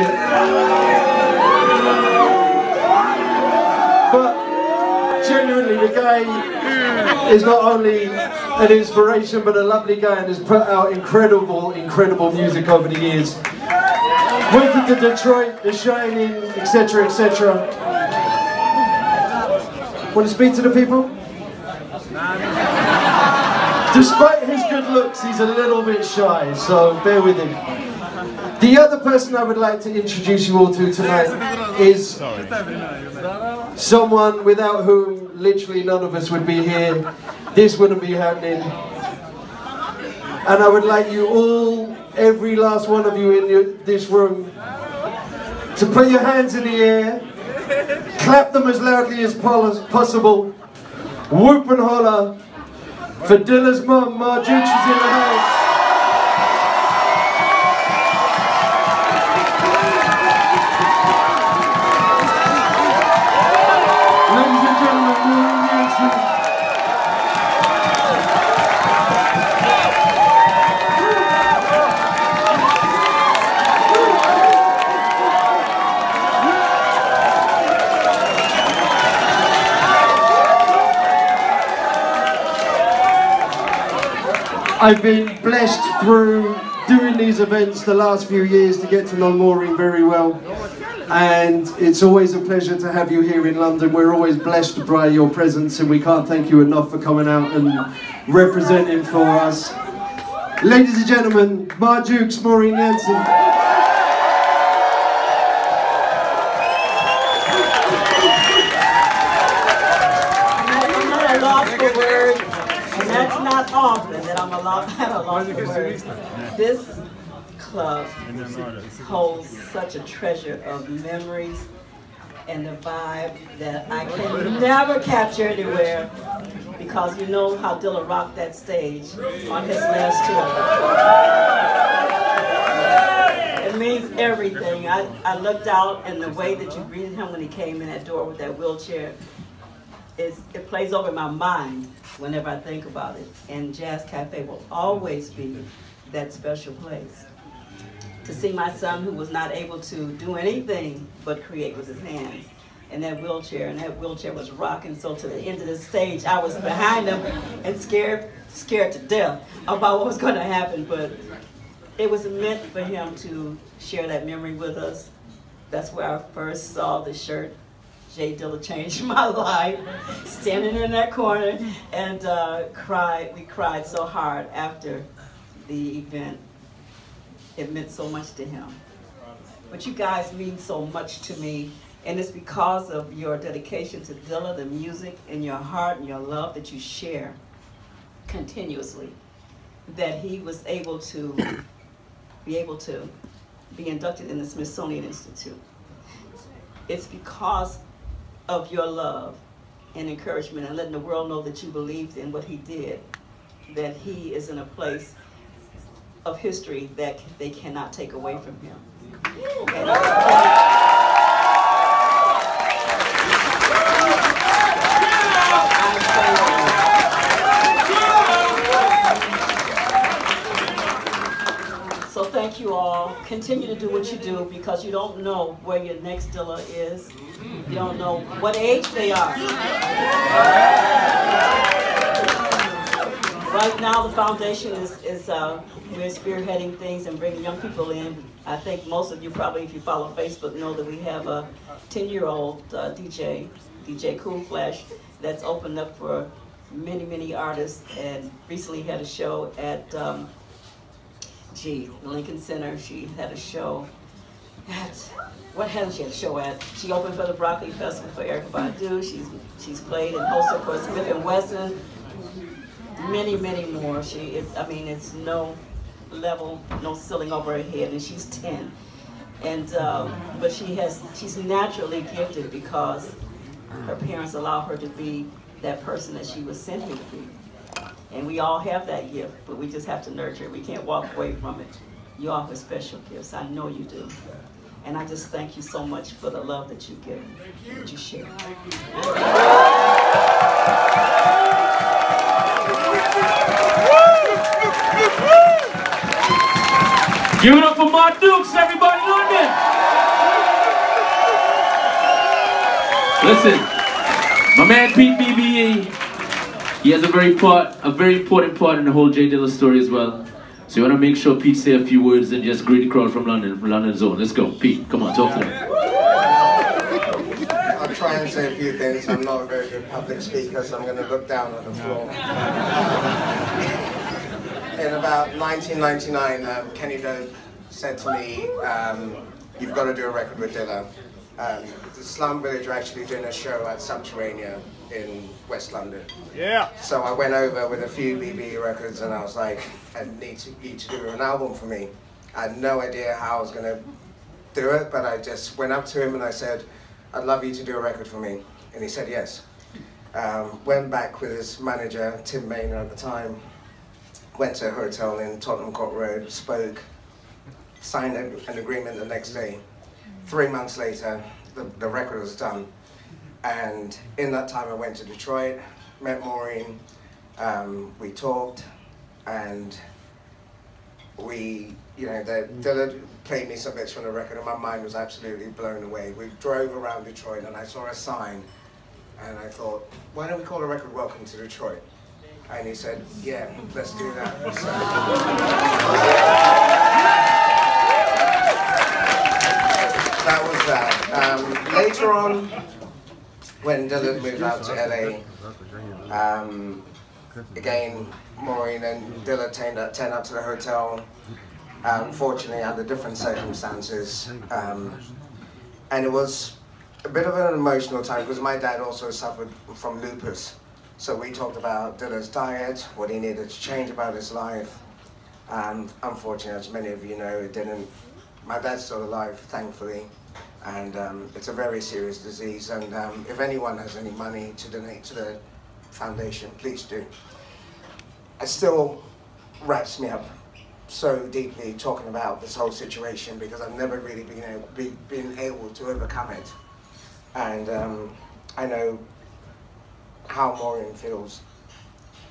shit. But genuinely, the guy hmm. is not only an inspiration, but a lovely guy and has put out incredible, incredible music over the years. Went to Detroit, The Shining, etc., etc. Want to speak to the people? Despite his good looks, he's a little bit shy, so bear with him. The other person I would like to introduce you all to tonight is someone without whom literally none of us would be here. This wouldn't be happening. And I would like you all, every last one of you in your, this room, to put your hands in the air, clap them as loudly as possible, whoop and holler, for Dilla's mum, Ma in the house. I've been blessed through doing these events the last few years to get to know Maureen very well. And it's always a pleasure to have you here in London. We're always blessed by your presence and we can't thank you enough for coming out and representing for us. Ladies and gentlemen, Ma Dukes, Maureen Yancey. Not often that I'm at a loss for words. This club holds such a treasure of memories and a vibe that I can never capture anywhere because you know how Dilla rocked that stage on his last tour. It means everything. I, I looked out and the way that you greeted him when he came in that door with that wheelchair, it's, it plays over my mind whenever I think about it. And Jazz Cafe will always be that special place. To see my son who was not able to do anything but create with his hands in that wheelchair, and that wheelchair was rocking, so to the end of the stage, I was behind him and scared, scared to death about what was going to happen, but it was meant for him to share that memory with us. That's where I first saw the shirt J Dilla changed my life, standing in that corner and uh, cried. We cried so hard after the event. It meant so much to him. But you guys mean so much to me, and it's because of your dedication to Dilla, the music, and your heart and your love that you share continuously, that he was able to be able to be inducted in the Smithsonian Institute. It's because of your love and encouragement and letting the world know that you believed in what he did, that he is in a place of history that they cannot take away from him. So thank you all. Continue to do what you do because you don't know where your next Dilla is. You don't know what age they are. Right now, the foundation is, is uh, we're spearheading things and bringing young people in. I think most of you probably, if you follow Facebook, know that we have a 10-year-old uh, DJ, DJ Cool Flash, that's opened up for many, many artists and recently had a show at, um, gee, the Lincoln Center. She had a show at what has she had a show at? She opened for the Broccoli Festival for Erykah Badu. She's she's played and hosted for Smith Wesson. Many, many more. She is. I mean, it's no level, no ceiling over her head, and she's ten. And um, but she has. She's naturally gifted because her parents allow her to be that person that she was sent here to be. And we all have that gift, but we just have to nurture it. We can't walk away from it. You all have special gifts. I know you do. And I just thank you so much for the love that you give, you. that you share. Give it up for Ma Dukes, everybody London! Listen, my man Pete BBE, he has a very part, a very important part in the whole J Dilla story as well. So you want to make sure Pete say a few words and just greet the crowd from London, from London Zone. Let's go, Pete. Come on, talk to them. I'll try and say a few things. I'm not a very good public speaker, so I'm going to look down at the floor. In about 1999, um, Kenny Dope said to me, um, you've got to do a record with Dilla. Um, the Slum Village are actually doing a show at Subterranea in West London. Yeah. So I went over with a few BB records and I was like, I need to, you to do an album for me. I had no idea how I was going to do it, but I just went up to him and I said, I'd love you to do a record for me. And he said yes. Um, went back with his manager, Tim Maynor at the time, went to a hotel in Tottenham Court Road, spoke, signed an agreement the next day. Three months later, the, the record was done. And in that time I went to Detroit, met Maureen, um, we talked, and we, you know, the, Dilla played me some bits from the record and my mind was absolutely blown away. We drove around Detroit and I saw a sign and I thought, why don't we call the record Welcome to Detroit? And he said, yeah, let's do that. So, Um, later on, when Dilla moved out to LA, um, again, Maureen and Dilla turned up, turned up to the hotel, um, fortunately under different circumstances. Um, and it was a bit of an emotional time because my dad also suffered from lupus. So we talked about Dilla's diet, what he needed to change about his life. And unfortunately, as many of you know, it didn't my dad's still alive, thankfully, and um, it's a very serious disease. And um, if anyone has any money to donate to the foundation, please do. It still wraps me up so deeply talking about this whole situation because I've never really been able, be, been able to overcome it. And um, I know how Maureen feels.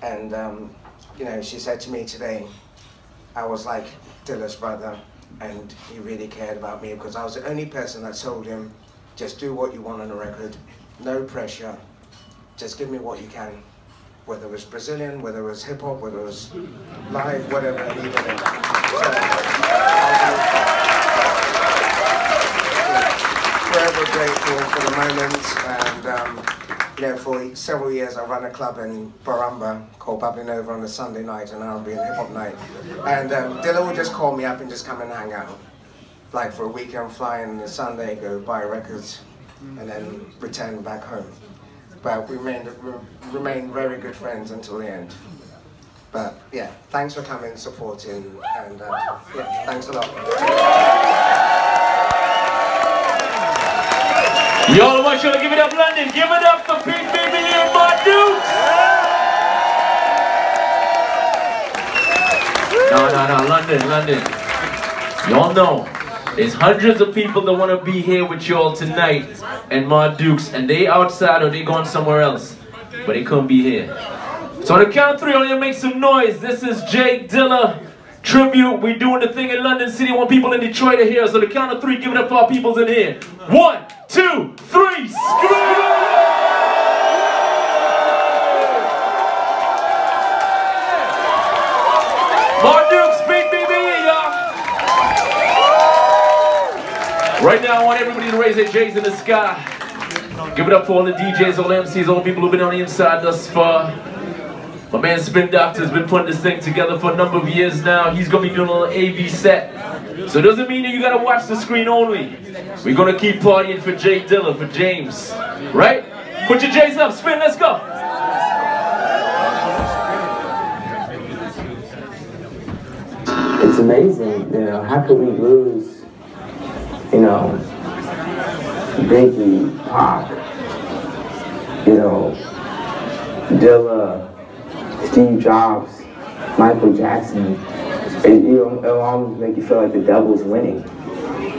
And, um, you know, she said to me today, I was like Dilla's brother and he really cared about me because I was the only person that told him, just do what you want on the record, no pressure, just give me what you can, whether it was Brazilian, whether it was hip hop, whether it was live, whatever I. It. forever grateful for the moment and um, know, for several years I ran a club in Baramba called Bubbling Over on a Sunday night and R&B and hip hop night. And um, Dilla would just call me up and just come and hang out. Like for a weekend fly on a Sunday, go buy records and then return back home. But we remained, we remained very good friends until the end. But yeah, thanks for coming, supporting, and uh, yeah, thanks a lot. Y'all want you to give it up, London. Give it up for Big Baby and Ma Dukes. No, no, no, London, London. Y'all know, there's hundreds of people that want to be here with y'all tonight and Ma Dukes, and they outside or they going somewhere else, but they couldn't be here. So on the count three, I want you to make some noise. This is J Dilla tribute. We're doing the thing in London City. I want people in Detroit to hear. So the count of three, give it up for our peoples in here. One, two, three, scream! Right now, I want everybody to raise their J's in the sky. Give it up for all the DJs, all the MCs, all the people who've been on the inside thus far. My man Spin Doctor's been putting this thing together for a number of years now. He's gonna be doing a little AV set. So it doesn't mean that you gotta watch the screen only. We're gonna keep partying for J Dilla, for James. Right? Put your J's up, spin, let's go. It's amazing, you know, how could we lose, you know, Biggie, Pac, you know, Dilla, Steve Jobs, Michael Jackson, it, you know, it'll almost make you feel like the devil's winning.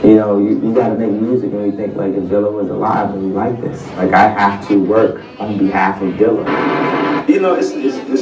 You know, you, you gotta make music and you think like if Dilla was alive and we like this. Like I have to work on behalf of Dilla. You know, it's, it's, it's